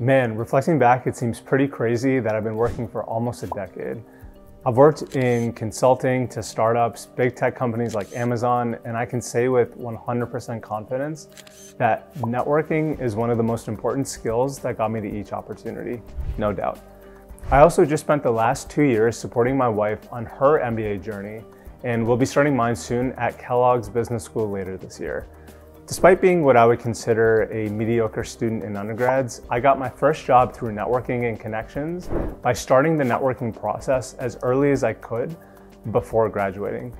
Man, reflecting back, it seems pretty crazy that I've been working for almost a decade. I've worked in consulting to startups, big tech companies like Amazon, and I can say with 100% confidence that networking is one of the most important skills that got me to each opportunity, no doubt. I also just spent the last two years supporting my wife on her MBA journey, and we'll be starting mine soon at Kellogg's Business School later this year. Despite being what I would consider a mediocre student in undergrads, I got my first job through networking and connections by starting the networking process as early as I could before graduating.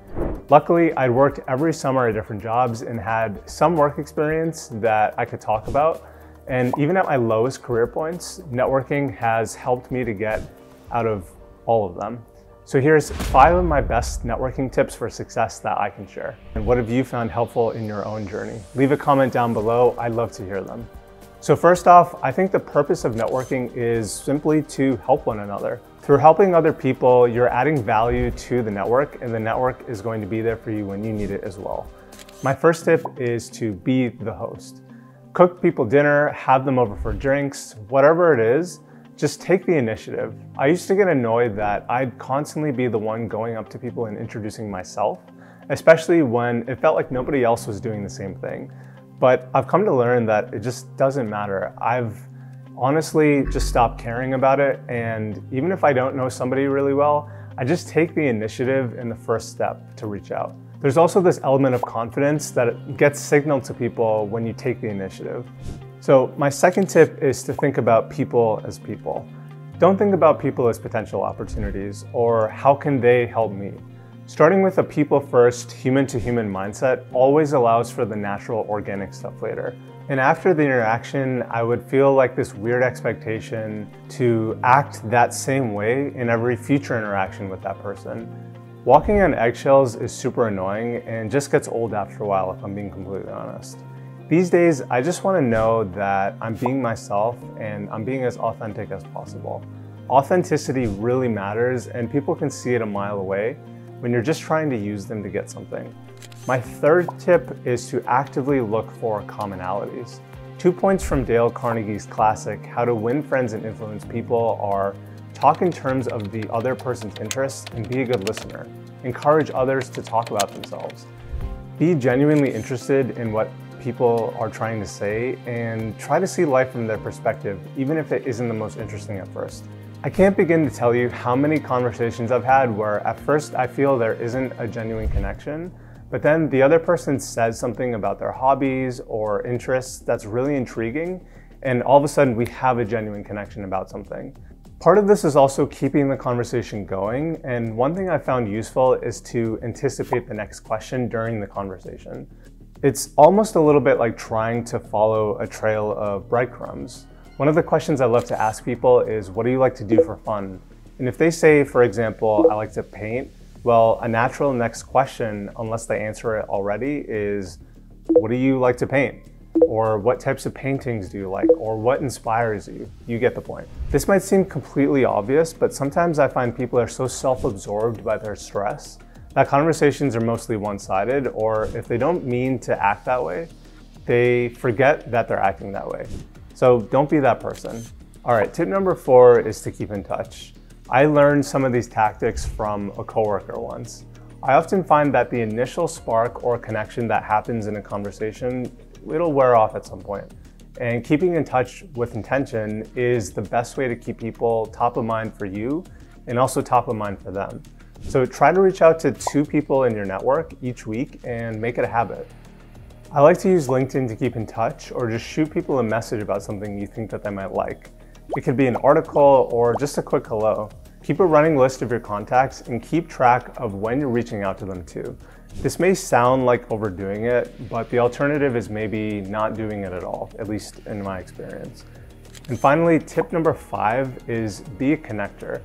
Luckily, I'd worked every summer at different jobs and had some work experience that I could talk about. And even at my lowest career points, networking has helped me to get out of all of them. So here's five of my best networking tips for success that I can share. And what have you found helpful in your own journey? Leave a comment down below. I'd love to hear them. So first off, I think the purpose of networking is simply to help one another. Through helping other people, you're adding value to the network and the network is going to be there for you when you need it as well. My first tip is to be the host. Cook people dinner, have them over for drinks, whatever it is, just take the initiative. I used to get annoyed that I'd constantly be the one going up to people and introducing myself, especially when it felt like nobody else was doing the same thing. But I've come to learn that it just doesn't matter. I've honestly just stopped caring about it. And even if I don't know somebody really well, I just take the initiative and the first step to reach out. There's also this element of confidence that gets signaled to people when you take the initiative. So my second tip is to think about people as people. Don't think about people as potential opportunities or how can they help me. Starting with a people first, human to human mindset always allows for the natural organic stuff later. And after the interaction, I would feel like this weird expectation to act that same way in every future interaction with that person. Walking on eggshells is super annoying and just gets old after a while if I'm being completely honest. These days, I just want to know that I'm being myself and I'm being as authentic as possible. Authenticity really matters and people can see it a mile away when you're just trying to use them to get something. My third tip is to actively look for commonalities. Two points from Dale Carnegie's classic, How to Win Friends and Influence People are talk in terms of the other person's interests and be a good listener. Encourage others to talk about themselves. Be genuinely interested in what people are trying to say and try to see life from their perspective, even if it isn't the most interesting at first. I can't begin to tell you how many conversations I've had where at first I feel there isn't a genuine connection, but then the other person says something about their hobbies or interests that's really intriguing, and all of a sudden we have a genuine connection about something. Part of this is also keeping the conversation going, and one thing I found useful is to anticipate the next question during the conversation. It's almost a little bit like trying to follow a trail of breadcrumbs. One of the questions I love to ask people is, what do you like to do for fun? And if they say, for example, I like to paint, well, a natural next question, unless they answer it already, is, what do you like to paint? Or what types of paintings do you like? Or what inspires you? You get the point. This might seem completely obvious, but sometimes I find people are so self-absorbed by their stress that conversations are mostly one-sided, or if they don't mean to act that way, they forget that they're acting that way. So don't be that person. All right, tip number four is to keep in touch. I learned some of these tactics from a coworker once. I often find that the initial spark or connection that happens in a conversation, it'll wear off at some point. And keeping in touch with intention is the best way to keep people top of mind for you and also top of mind for them. So try to reach out to two people in your network each week and make it a habit. I like to use LinkedIn to keep in touch or just shoot people a message about something you think that they might like. It could be an article or just a quick hello. Keep a running list of your contacts and keep track of when you're reaching out to them too. This may sound like overdoing it, but the alternative is maybe not doing it at all, at least in my experience. And finally, tip number five is be a connector.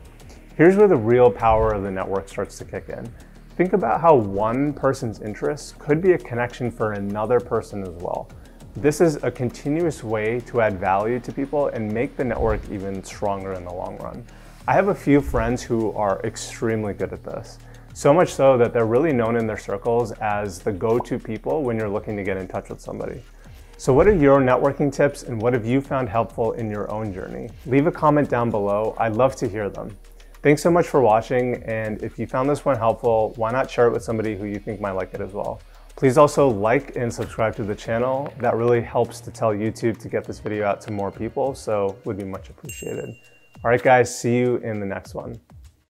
Here's where the real power of the network starts to kick in. Think about how one person's interests could be a connection for another person as well. This is a continuous way to add value to people and make the network even stronger in the long run. I have a few friends who are extremely good at this. So much so that they're really known in their circles as the go-to people when you're looking to get in touch with somebody. So what are your networking tips and what have you found helpful in your own journey? Leave a comment down below. I'd love to hear them. Thanks so much for watching. And if you found this one helpful, why not share it with somebody who you think might like it as well? Please also like and subscribe to the channel. That really helps to tell YouTube to get this video out to more people. So would be much appreciated. All right, guys, see you in the next one.